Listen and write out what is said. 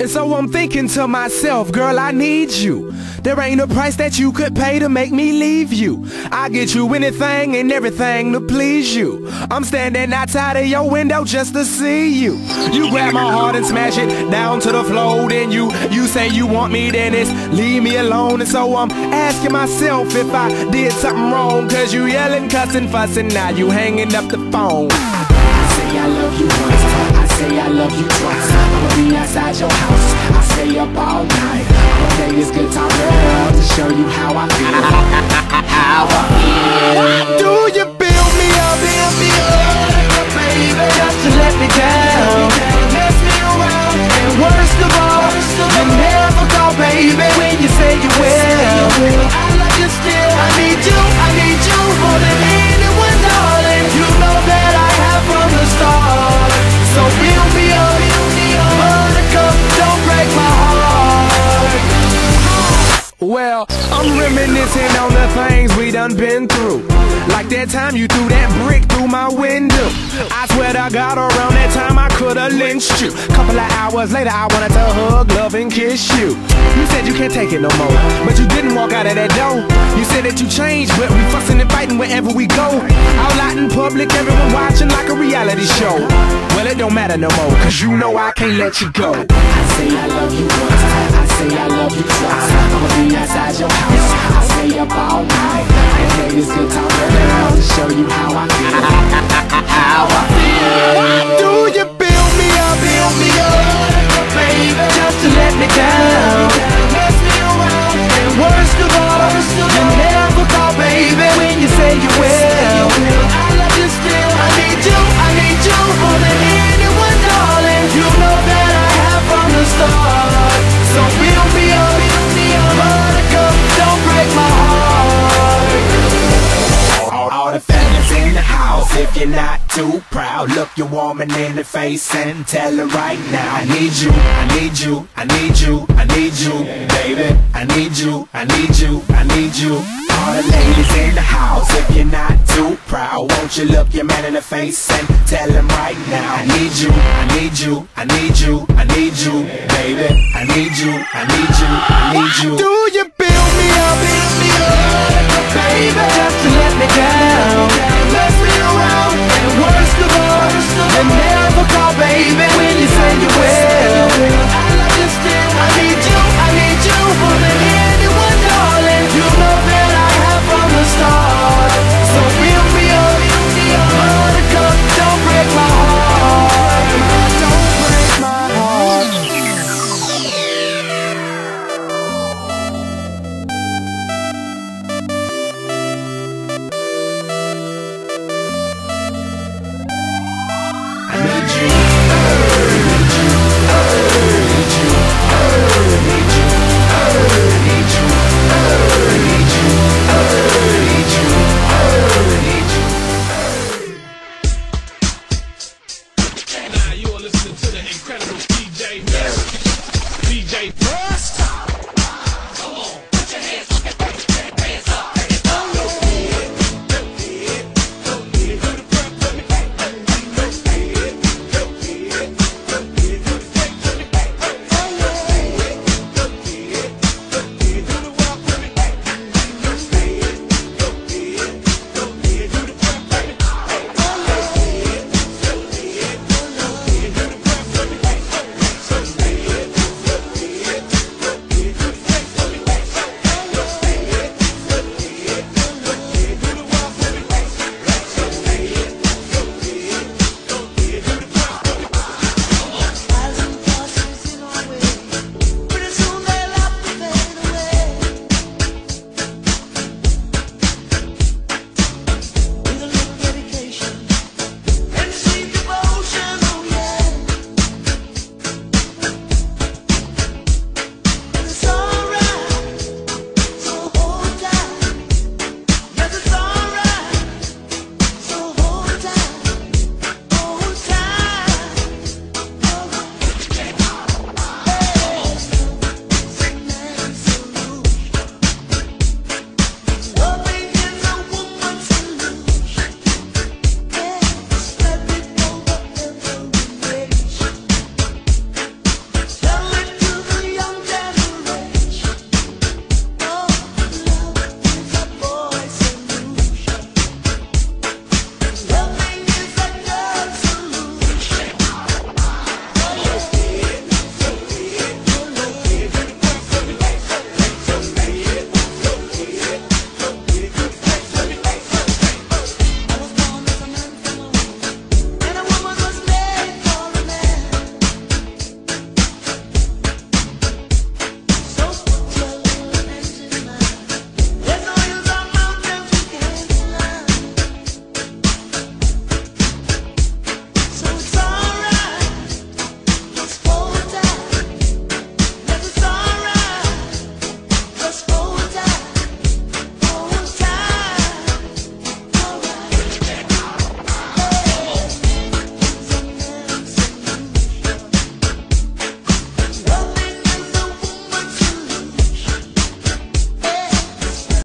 And so I'm thinking to myself, girl, I need you. There ain't a price that you could pay to make me leave you. I get you anything and everything to please you. I'm standing outside of your window just to see you. You grab my heart and smash it down to the floor. Then you, you say you want me, then it's leave me alone. And so I'm asking myself if I did something wrong. Cause you yelling, cussing, fussing, now you hanging up the phone. I say I love you once, I say I love you twice. I'ma be outside your house, I stay up all night. I'ma play this girl to show you how I feel. I'm reminiscing on the things we done been through. Like that time you threw that brick through my window. I swear to God, around that time I could've lynched you. Couple of hours later, I wanted to hug, love, and kiss you. You said you can't take it no more, but you didn't walk out of that door. You said that you changed, but we fussing and fighting wherever we go. Out loud in public, everyone watching like a reality show. Well, it don't matter no more, cause you know I can't let you go. I say I love you once, I say I love you twice. I'ma be outside your house, I stay up all night. And play this guitar girl to show you how I feel. how I feel. If you're not too proud, look your woman in the face and tell her right now. I need you, I need you, I need you, I need you, baby. I need you, I need you, I need you. All the ladies in the house, if you're not too proud, won't you look your man in the face and tell him right now. I need you, I need you, I need you, I need you, baby. I need you, I need you, I need you. Do you build me up, build me up, baby, just to let me down?